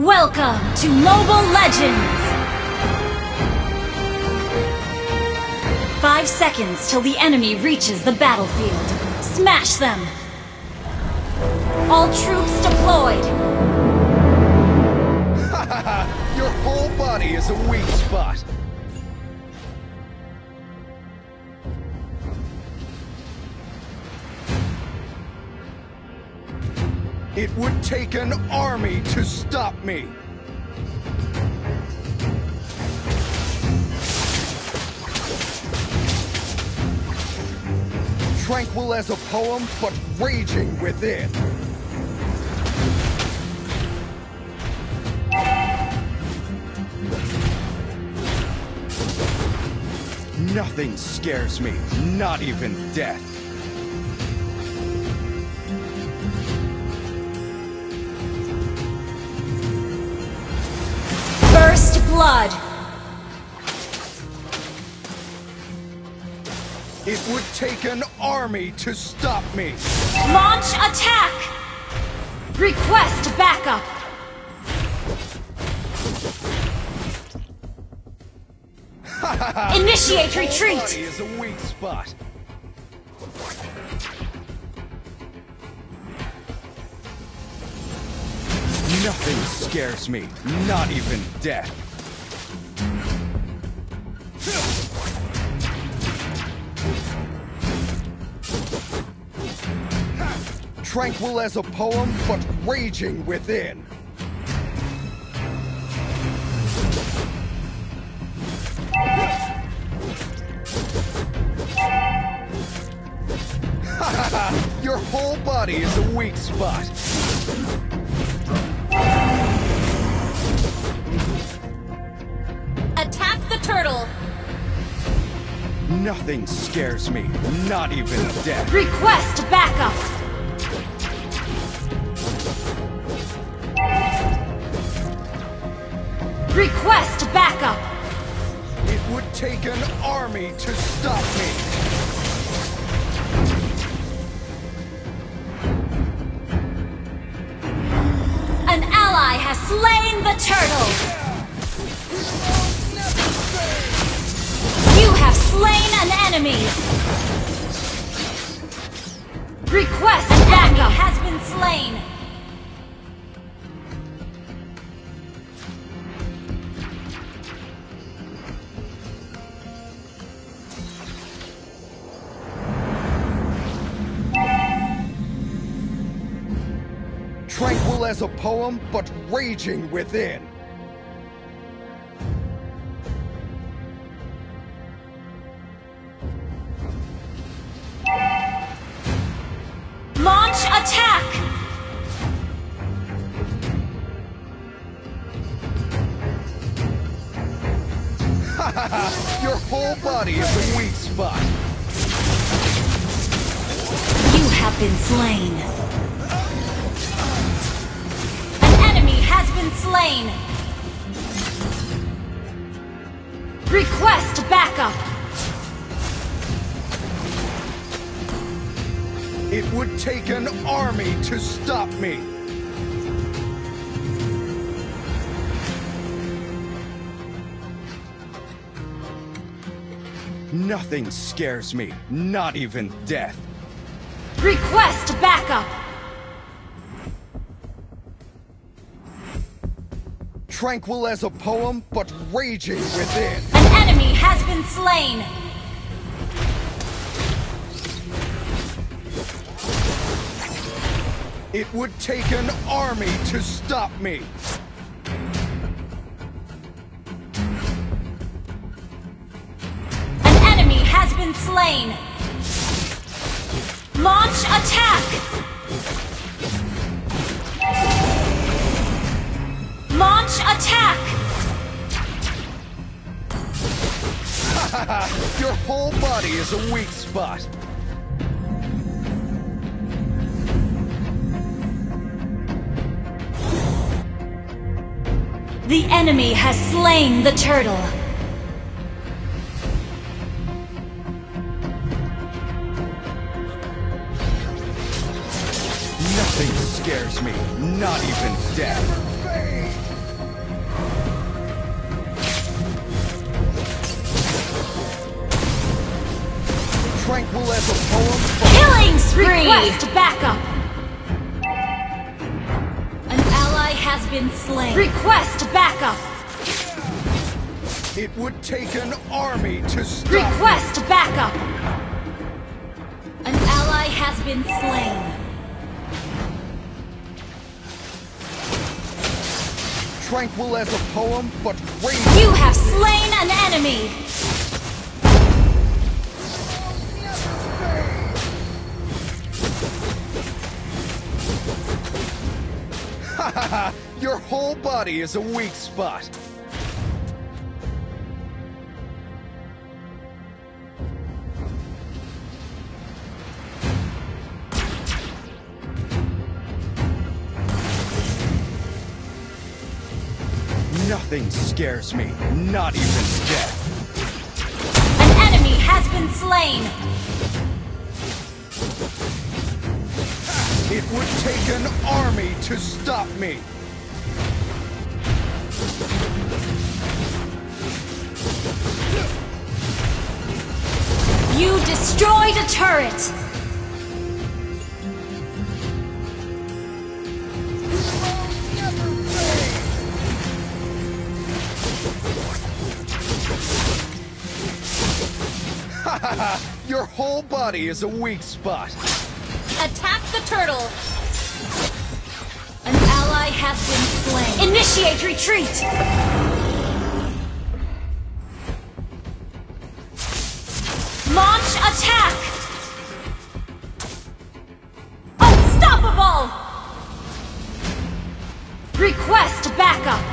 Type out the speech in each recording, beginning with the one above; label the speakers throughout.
Speaker 1: Welcome to Mobile Legends! Five seconds till the enemy reaches the battlefield. Smash them! All troops deployed!
Speaker 2: Your whole body is a weak spot. It would take an army to stop me. Tranquil as a poem, but raging within. Nothing scares me, not even death. It would take an army to stop me.
Speaker 1: Launch attack! Request backup! Initiate retreat!
Speaker 2: is a weak spot. Nothing scares me, not even death. Tranquil as a poem, but raging within. Your whole body is a weak spot.
Speaker 1: Attack the turtle!
Speaker 2: Nothing scares me, not even death.
Speaker 1: Request backup! Request backup!
Speaker 2: It would take an army to stop me.
Speaker 1: An ally has slain the turtle! You have slain an enemy! Request backup has been slain!
Speaker 2: Tranquil as a poem, but raging within.
Speaker 1: Launch attack!
Speaker 2: Your whole body is a weak spot.
Speaker 1: You have been slain. Been slain. Request backup.
Speaker 2: It would take an army to stop me. Nothing scares me, not even death.
Speaker 1: Request backup.
Speaker 2: Tranquil as a poem, but raging within.
Speaker 1: An enemy has been slain.
Speaker 2: It would take an army to stop me.
Speaker 1: An enemy has been slain. Launch attack. Launch attack.
Speaker 2: Your whole body is a weak spot.
Speaker 1: The enemy has slain the turtle. Request backup. An ally has been slain. Request backup.
Speaker 2: It would take an army to stop me.
Speaker 1: Request backup. An ally has been slain.
Speaker 2: Tranquil as a poem, but raging.
Speaker 1: You have slain an enemy.
Speaker 2: Whole body is a weak spot. Nothing scares me, not even death.
Speaker 1: An enemy has been slain.
Speaker 2: It would take an army to stop me.
Speaker 1: You destroyed a turret.
Speaker 2: Your whole body is a weak spot.
Speaker 1: Attack the turtle. An ally has been slain. Initiate retreat. Launch attack. Unstoppable. Request backup.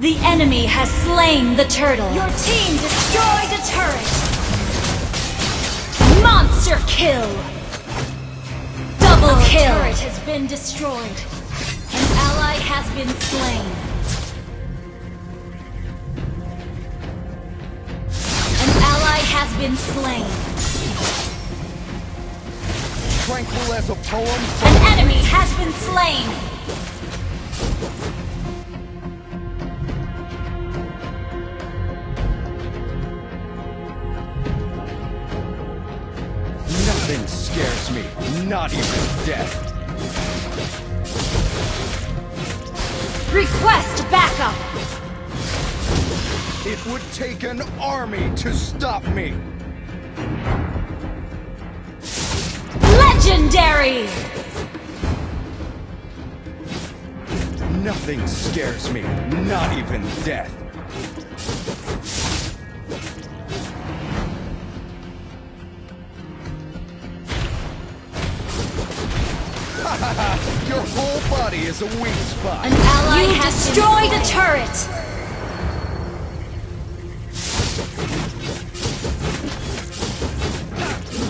Speaker 1: The enemy has slain the turtle. Your team destroyed a turret. Monster kill. Double kill. The turret has been destroyed. An ally has been slain. Been slain.
Speaker 2: Tranquil as a poem,
Speaker 1: An enemy has been slain.
Speaker 2: nothing scares me, not even death.
Speaker 1: Request backup.
Speaker 2: It would take an army to stop me.
Speaker 1: Legendary.
Speaker 2: Nothing scares me, not even death. Your whole body is a weak spot.
Speaker 1: An ally you has destroyed a turret.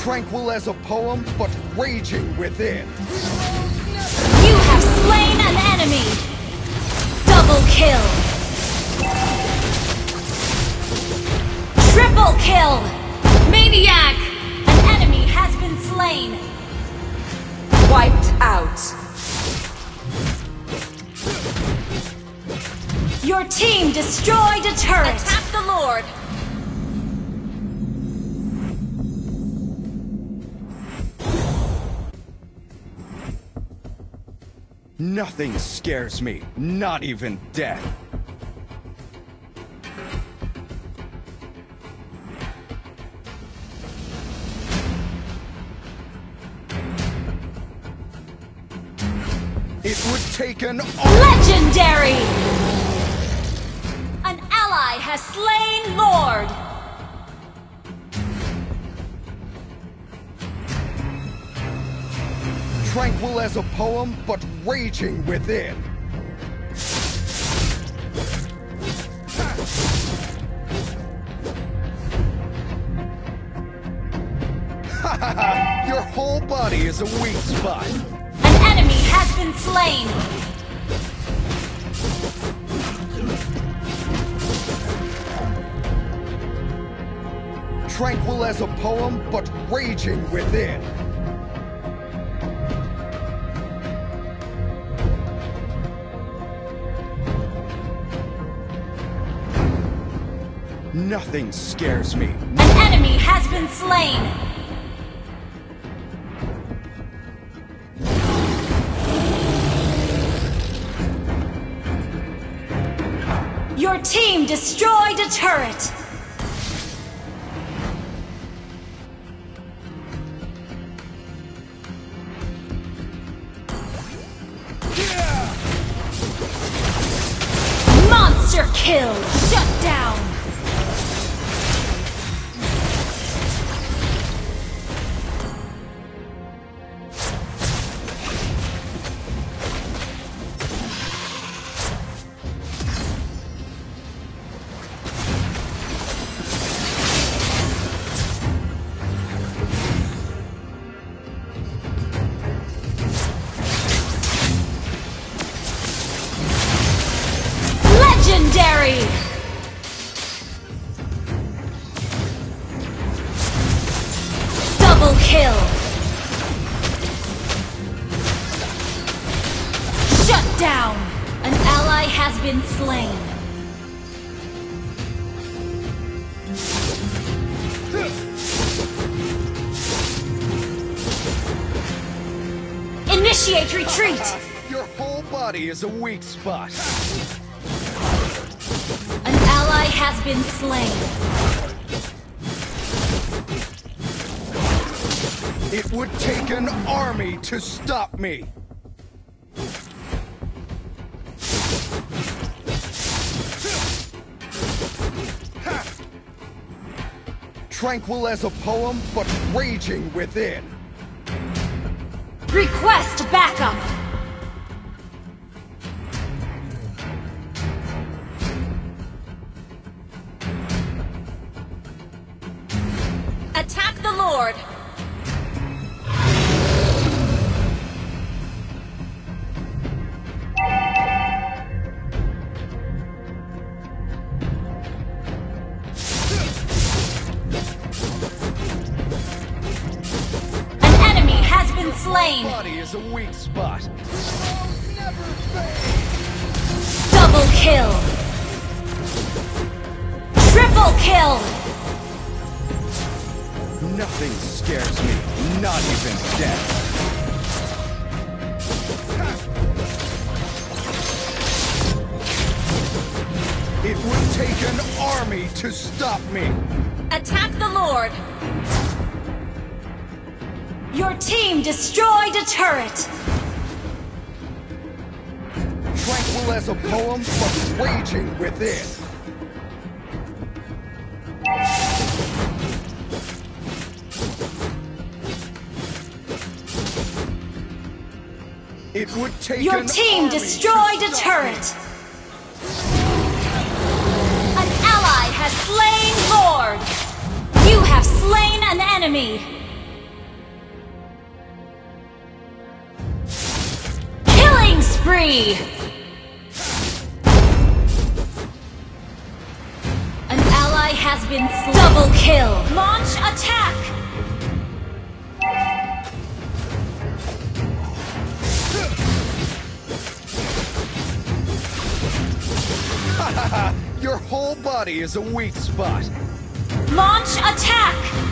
Speaker 2: Tranquil as a poem, but raging within.
Speaker 1: You have slain an enemy. Double kill. Triple kill. Maniac. An enemy has been slain.
Speaker 3: Wiped out.
Speaker 1: Your team destroyed a turret.
Speaker 3: Attack the Lord.
Speaker 2: Nothing scares me, not even death. It would take an.
Speaker 1: Legendary. An ally has slain Lord.
Speaker 2: tranquil as a poem, but raging within. Your whole body is a weak spot.
Speaker 1: An enemy has been slain.
Speaker 2: Tranquil as a poem, but raging within. Nothing scares me.
Speaker 1: An enemy has been slain. Your team destroyed a turret. Been slain. Initiate retreat!
Speaker 2: Your whole body is a weak spot.
Speaker 1: An ally has been slain.
Speaker 2: It would take an army to stop me. Tranquil as a poem, but raging within.
Speaker 1: Request backup! Double kill. Triple kill.
Speaker 2: Nothing scares me, not even death. It would take an army to stop me.
Speaker 3: Attack the Lord!
Speaker 1: Your team destroyed a turret.
Speaker 2: As a poem, but raging within. It would take
Speaker 1: Your team destroyed a turret. An ally has slain Lord. You have slain an enemy. Killing spree. Been slain. Double kill. Launch attack.
Speaker 2: me. Your whole body is a weak spot.
Speaker 1: Launch attack.